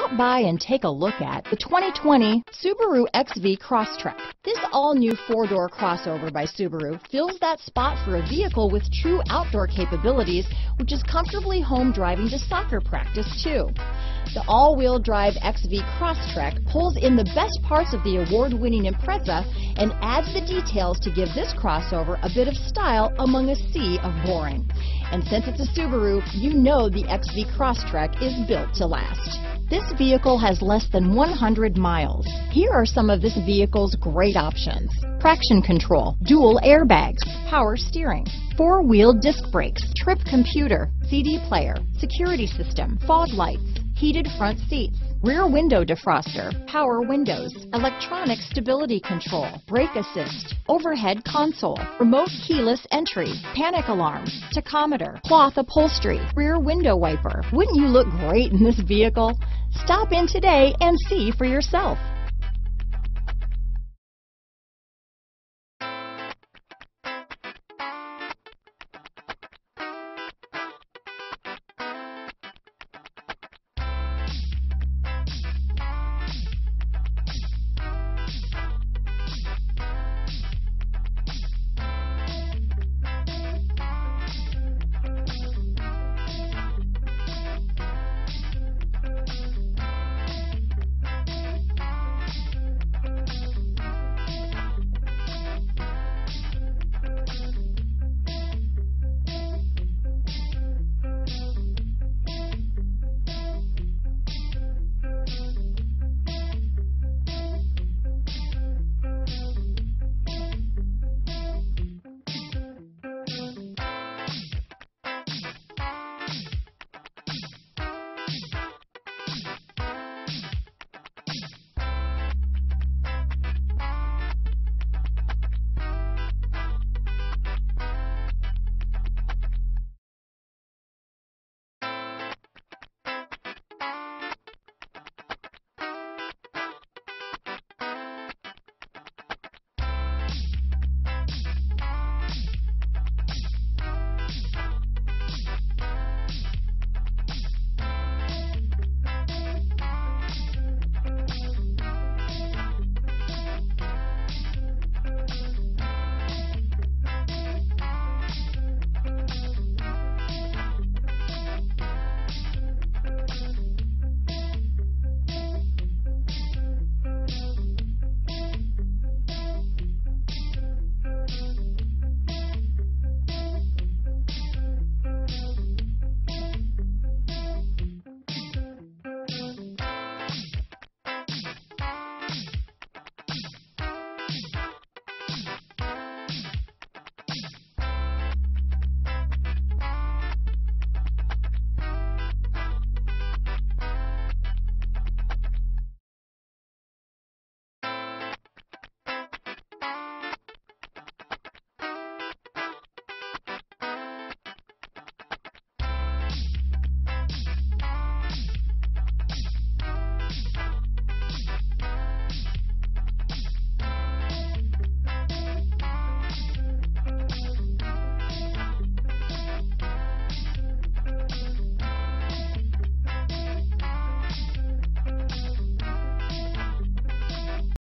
Stop by and take a look at the 2020 Subaru XV Crosstrek. This all-new four-door crossover by Subaru fills that spot for a vehicle with true outdoor capabilities, which is comfortably home driving to soccer practice too. The all-wheel drive XV Crosstrek pulls in the best parts of the award-winning Impreza and adds the details to give this crossover a bit of style among a sea of boring. And since it's a Subaru, you know the XV Crosstrek is built to last. This vehicle has less than 100 miles. Here are some of this vehicle's great options. Traction control, dual airbags, power steering, four-wheel disc brakes, trip computer, CD player, security system, fog lights, heated front seats, rear window defroster, power windows, electronic stability control, brake assist, overhead console, remote keyless entry, panic alarm, tachometer, cloth upholstery, rear window wiper. Wouldn't you look great in this vehicle? Stop in today and see for yourself.